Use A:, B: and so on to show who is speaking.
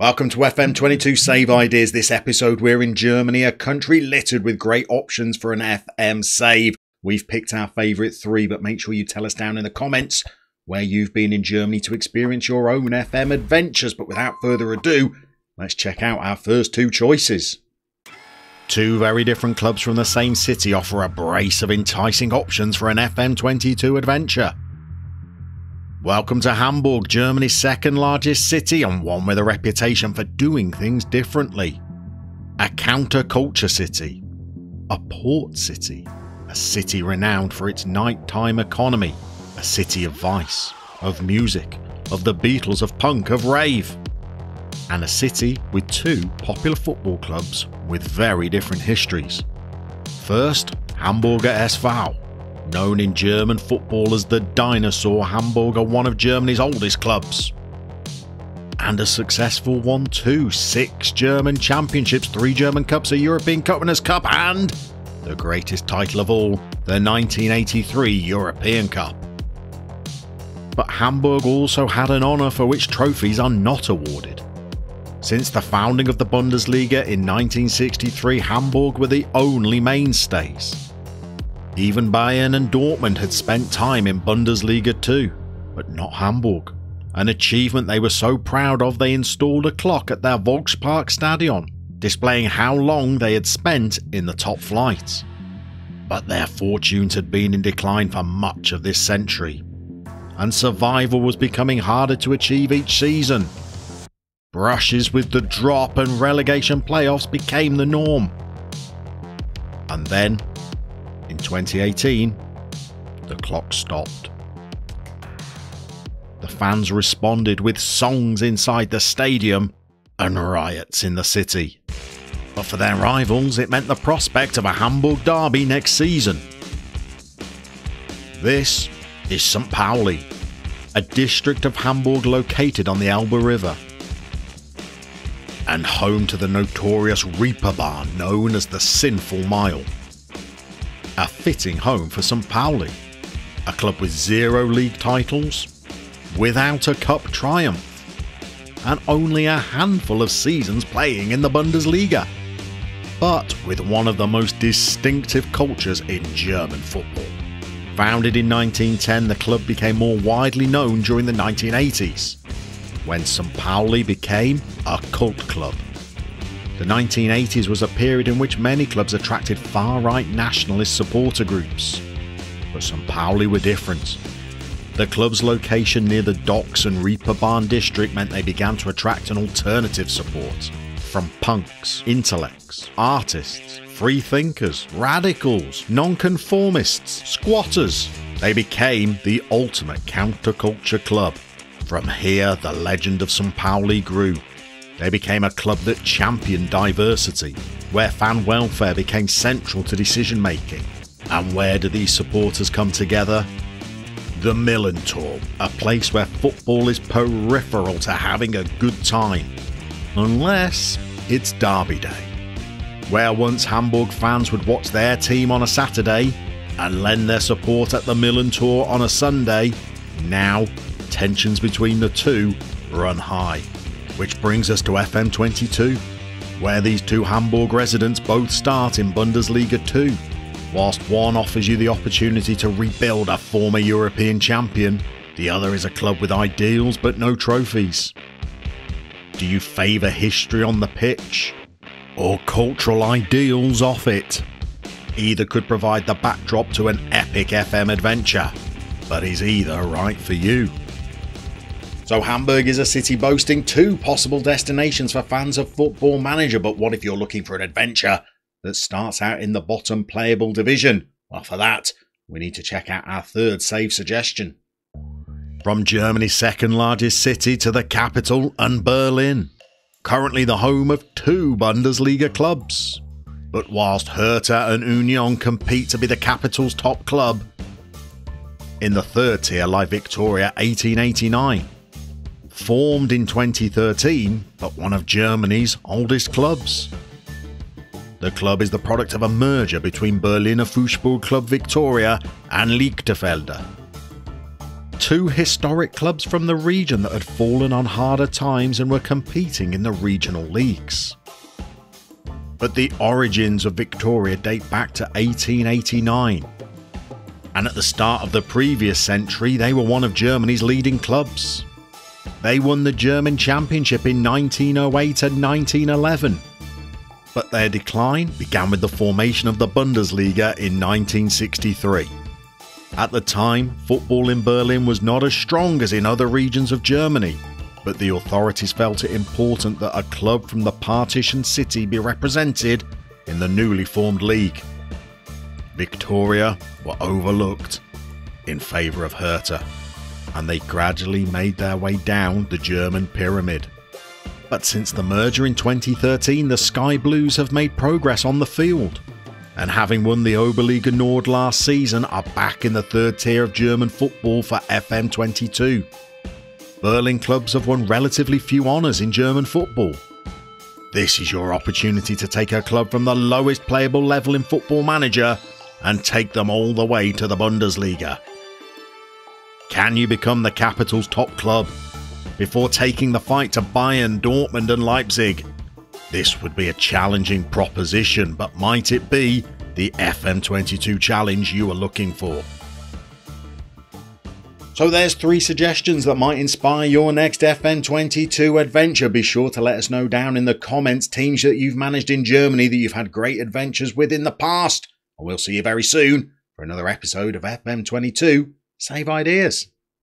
A: Welcome to FM22 Save Ideas. This episode, we're in Germany, a country littered with great options for an FM save. We've picked our favourite three, but make sure you tell us down in the comments where you've been in Germany to experience your own FM adventures. But without further ado, let's check out our first two choices. Two very different clubs from the same city offer a brace of enticing options for an FM22 adventure. Welcome to Hamburg, Germany's second largest city and one with a reputation for doing things differently. A counterculture city, a port city, a city renowned for its nighttime economy, a city of vice, of music, of the Beatles, of punk, of rave, and a city with two popular football clubs with very different histories. First, Hamburger SV, known in German football as the Dinosaur Hamburger, one of Germany's oldest clubs. And a successful one too six German championships, three German Cups, a European Cup Winners' Cup, and the greatest title of all, the 1983 European Cup. But Hamburg also had an honour for which trophies are not awarded. Since the founding of the Bundesliga in 1963, Hamburg were the only mainstays. Even Bayern and Dortmund had spent time in Bundesliga too, but not Hamburg. An achievement they were so proud of they installed a clock at their Volkspark Stadion, displaying how long they had spent in the top flight. But their fortunes had been in decline for much of this century, and survival was becoming harder to achieve each season. Brushes with the drop and relegation playoffs became the norm. And then in 2018, the clock stopped. The fans responded with songs inside the stadium and riots in the city. But for their rivals, it meant the prospect of a Hamburg derby next season. This is St. Pauli, a district of Hamburg located on the Elbe River, and home to the notorious Reeperbahn known as the Sinful Mile a fitting home for St. Pauli, a club with zero league titles, without a cup triumph, and only a handful of seasons playing in the Bundesliga, but with one of the most distinctive cultures in German football. Founded in 1910, the club became more widely known during the 1980s, when St. Pauli became a cult club. The 1980s was a period in which many clubs attracted far right nationalist supporter groups. But St. Pauli were different. The club's location near the docks and Reeperbahn district meant they began to attract an alternative support from punks, intellects, artists, free thinkers, radicals, nonconformists, squatters. They became the ultimate counterculture club. From here, the legend of St. Pauli grew, they became a club that championed diversity, where fan welfare became central to decision making. And where do these supporters come together? The Millerntor, a place where football is peripheral to having a good time. Unless it's Derby Day, where once Hamburg fans would watch their team on a Saturday and lend their support at the Millerntor on a Sunday, now tensions between the two run high. Which brings us to FM22, where these two Hamburg residents both start in Bundesliga 2. Whilst one offers you the opportunity to rebuild a former European champion, the other is a club with ideals but no trophies. Do you favour history on the pitch? Or cultural ideals off it? Either could provide the backdrop to an epic FM adventure, but is either right for you? So, Hamburg is a city boasting two possible destinations for fans of Football Manager, but what if you're looking for an adventure that starts out in the bottom playable division? Well, for that, we need to check out our third save suggestion. From Germany's second largest city to the capital and Berlin, currently the home of two Bundesliga clubs. But whilst Hertha and Union compete to be the capital's top club, in the third tier lie Viktoria 1889 formed in 2013, but one of Germany's oldest clubs. The club is the product of a merger between Berliner Fußballclub Viktoria and Lichterfelde. two historic clubs from the region that had fallen on harder times and were competing in the regional leagues. But the origins of Viktoria date back to 1889, and at the start of the previous century, they were one of Germany's leading clubs. They won the German Championship in 1908 and 1911. But their decline began with the formation of the Bundesliga in 1963. At the time, football in Berlin was not as strong as in other regions of Germany, but the authorities felt it important that a club from the partitioned city be represented in the newly formed league. Viktoria were overlooked in favour of Hertha, and they gradually made their way down the German pyramid. But since the merger in 2013, the Sky Blues have made progress on the field, and having won the Oberliga Nord last season, are back in the third tier of German football for FM22. Berlin clubs have won relatively few honours in German football. This is your opportunity to take a club from the lowest playable level in Football Manager and take them all the way to the Bundesliga. Can you become the capital's top club before taking the fight to Bayern, Dortmund, and Leipzig? This would be a challenging proposition, but might it be the FM22 challenge you are looking for? So there's three suggestions that might inspire your next FM22 adventure. Be sure to let us know down in the comments teams that you've managed in Germany that you've had great adventures with in the past. And we'll see you very soon for another episode of FM22 Save Ideas.